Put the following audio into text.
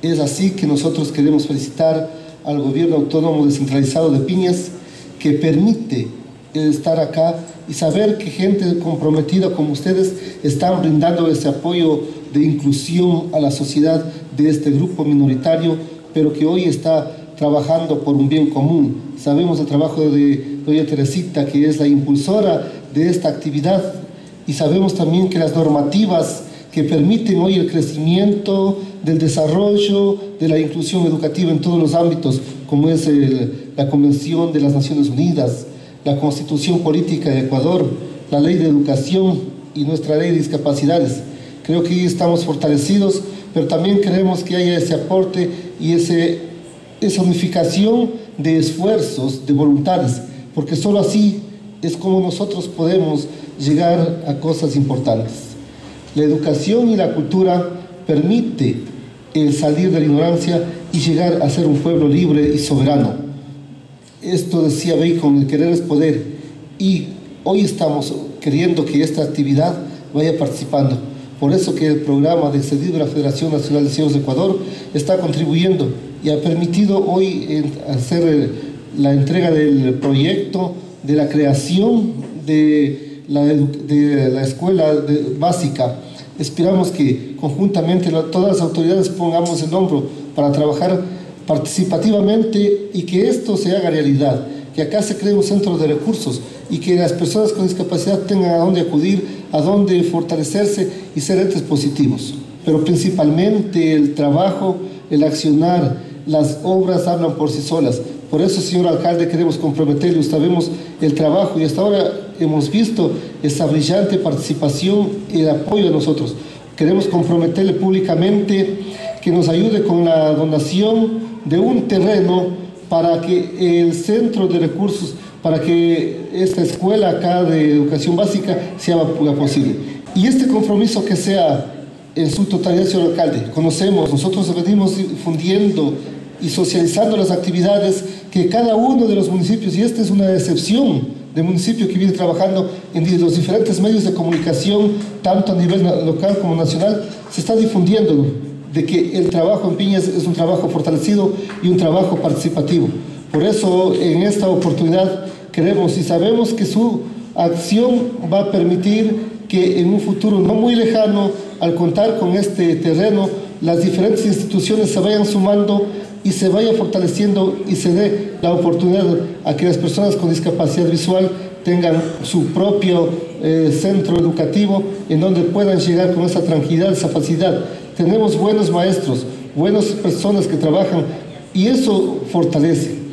Es así que nosotros queremos felicitar al gobierno autónomo descentralizado de Piñas que permite estar acá y saber que gente comprometida como ustedes están brindando ese apoyo de inclusión a la sociedad de este grupo minoritario, pero que hoy está trabajando por un bien común. Sabemos el trabajo de doña Teresita, que es la impulsora de esta actividad, y sabemos también que las normativas que permiten hoy el crecimiento del desarrollo de la inclusión educativa en todos los ámbitos, como es la Convención de las Naciones Unidas, la Constitución Política de Ecuador, la Ley de Educación y nuestra Ley de Discapacidades. Creo que estamos fortalecidos, pero también queremos que haya ese aporte y esa unificación de esfuerzos, de voluntades, porque solo así es como nosotros podemos llegar a cosas importantes. La educación y la cultura permite el salir de la ignorancia y llegar a ser un pueblo libre y soberano. Esto decía Bacon, el querer es poder, y hoy estamos queriendo que esta actividad vaya participando. Por eso que el programa de CEDID de la Federación Nacional de Ciegos de Ecuador está contribuyendo y ha permitido hoy hacer la entrega del proyecto de la creación de la escuela básica. Esperamos que conjuntamente todas las autoridades pongamos el hombro para trabajar participativamente y que esto se haga realidad, que acá se cree un centro de recursos y que las personas con discapacidad tengan a dónde acudir, a dónde fortalecerse y ser entes positivos. Pero principalmente el trabajo, el accionar, las obras hablan por sí solas. Por eso, señor alcalde, queremos comprometerle, sabemos el trabajo y hasta ahora hemos visto esa brillante participación y el apoyo a nosotros. Queremos comprometerle públicamente que nos ayude con la donación de un terreno para que el centro de recursos, para que esta escuela acá de educación básica sea posible. Y este compromiso que sea en su totalidad, señor alcalde, conocemos, nosotros venimos difundiendo y socializando las actividades que cada uno de los municipios, y esta es una excepción de municipio que viene trabajando en los diferentes medios de comunicación, tanto a nivel local como nacional, se está difundiendo de que el trabajo en Piñas es un trabajo fortalecido y un trabajo participativo. Por eso en esta oportunidad queremos y sabemos que su acción va a permitir que en un futuro no muy lejano, al contar con este terreno, las diferentes instituciones se vayan sumando y se vaya fortaleciendo y se dé la oportunidad a que las personas con discapacidad visual tengan su propio eh, centro educativo en donde puedan llegar con esa tranquilidad, esa facilidad. Tenemos buenos maestros, buenas personas que trabajan y eso fortalece.